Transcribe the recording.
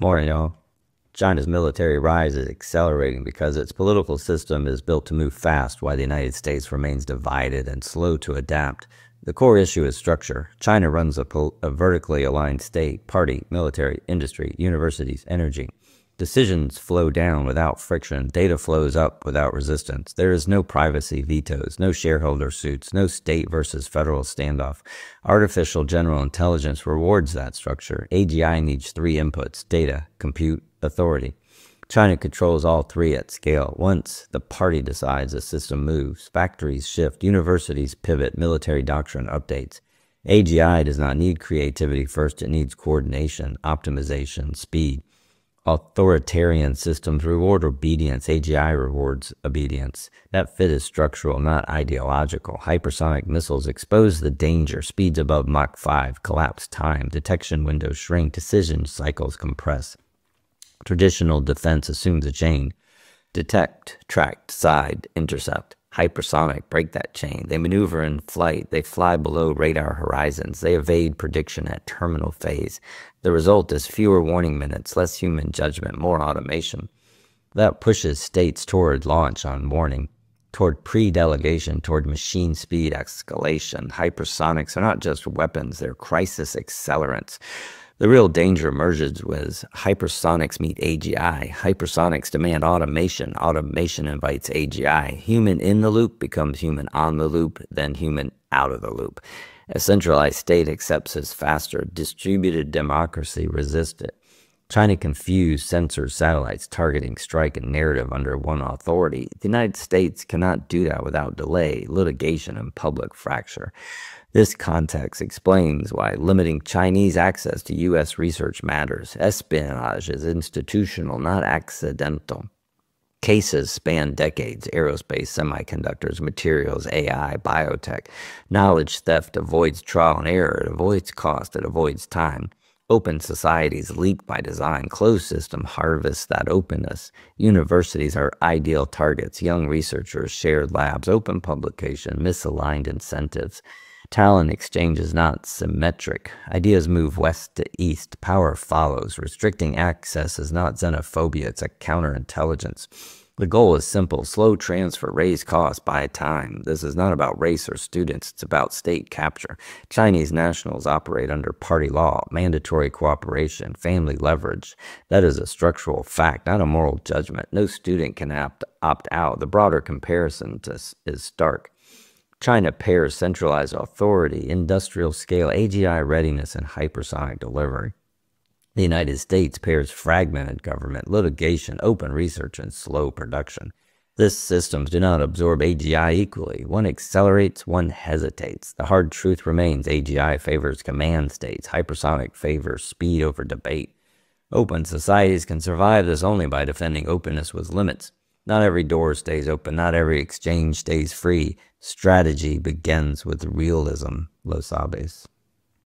Morning, y'all. China's military rise is accelerating because its political system is built to move fast while the United States remains divided and slow to adapt. The core issue is structure. China runs a, a vertically aligned state, party, military, industry, universities, energy. Decisions flow down without friction. Data flows up without resistance. There is no privacy vetoes, no shareholder suits, no state versus federal standoff. Artificial general intelligence rewards that structure. AGI needs three inputs data, compute, authority. China controls all three at scale. Once the party decides, the system moves. Factories shift, universities pivot, military doctrine updates. AGI does not need creativity first, it needs coordination, optimization, speed. Authoritarian systems reward obedience. AGI rewards obedience. That fit is structural, not ideological. Hypersonic missiles expose the danger. Speeds above Mach 5, collapse time, detection windows shrink, decision cycles compress. Traditional defense assumes a chain. Detect, track, decide, intercept hypersonic, break that chain. They maneuver in flight. They fly below radar horizons. They evade prediction at terminal phase. The result is fewer warning minutes, less human judgment, more automation. That pushes states toward launch on warning, toward pre-delegation, toward machine speed escalation. Hypersonics are not just weapons, they're crisis accelerants. The real danger emerges with hypersonics meet AGI. Hypersonics demand automation. Automation invites AGI. Human in the loop becomes human on the loop, then human out of the loop. A centralized state accepts as faster. Distributed democracy resists it. China confused sensors, satellites, targeting, strike, and narrative under one authority. The United States cannot do that without delay, litigation, and public fracture. This context explains why limiting Chinese access to U.S. research matters. Espionage is institutional, not accidental. Cases span decades aerospace, semiconductors, materials, AI, biotech. Knowledge theft avoids trial and error, it avoids cost, it avoids time. Open societies leak by design. Closed system harvests that openness. Universities are ideal targets. Young researchers, shared labs, open publication, misaligned incentives. Talent exchange is not symmetric. Ideas move west to east. Power follows. Restricting access is not xenophobia, it's a counterintelligence. The goal is simple slow transfer, raise costs, buy time. This is not about race or students, it's about state capture. Chinese nationals operate under party law, mandatory cooperation, family leverage. That is a structural fact, not a moral judgment. No student can opt, opt out. The broader comparison to, is stark. China pairs centralized authority, industrial scale, AGI readiness, and hypersonic delivery. The United States pairs fragmented government, litigation, open research, and slow production. These systems do not absorb AGI equally. One accelerates, one hesitates. The hard truth remains AGI favors command states, hypersonic favors speed over debate. Open societies can survive this only by defending openness with limits. Not every door stays open, not every exchange stays free. Strategy begins with realism, Lo Sabes.